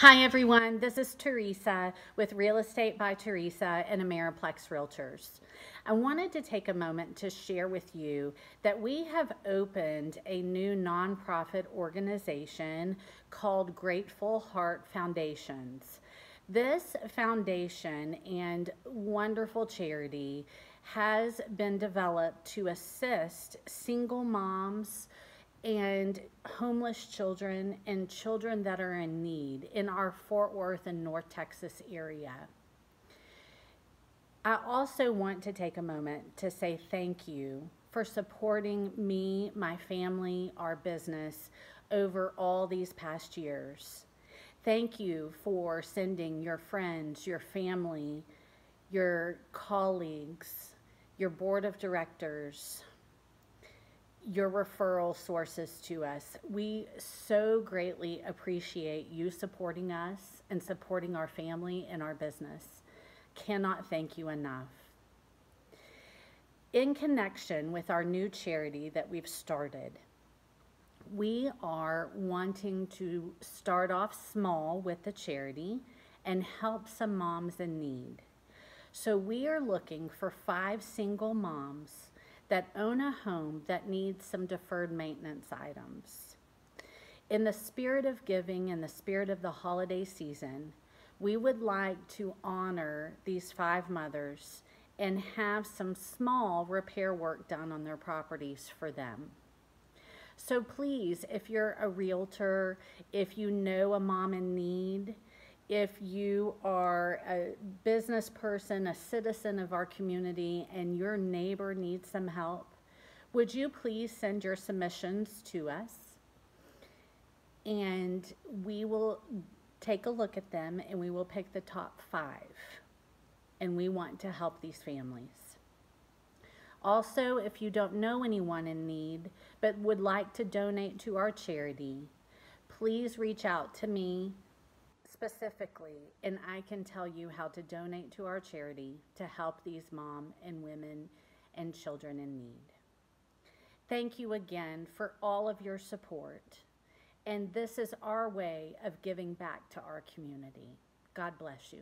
Hi, everyone. This is Teresa with Real Estate by Teresa and Ameriplex Realtors. I wanted to take a moment to share with you that we have opened a new nonprofit organization called Grateful Heart Foundations. This foundation and wonderful charity has been developed to assist single moms and homeless children and children that are in need in our Fort Worth and North Texas area. I also want to take a moment to say thank you for supporting me, my family, our business over all these past years. Thank you for sending your friends, your family, your colleagues, your board of directors, your referral sources to us. We so greatly appreciate you supporting us and supporting our family and our business. Cannot thank you enough. In connection with our new charity that we've started, we are wanting to start off small with the charity and help some moms in need. So we are looking for five single moms that own a home that needs some deferred maintenance items. In the spirit of giving and the spirit of the holiday season, we would like to honor these five mothers and have some small repair work done on their properties for them. So please, if you're a realtor, if you know a mom in need, if you are a business person, a citizen of our community, and your neighbor needs some help, would you please send your submissions to us? And we will take a look at them and we will pick the top five. And we want to help these families. Also, if you don't know anyone in need but would like to donate to our charity, please reach out to me specifically, and I can tell you how to donate to our charity to help these mom and women and children in need. Thank you again for all of your support. And this is our way of giving back to our community. God bless you.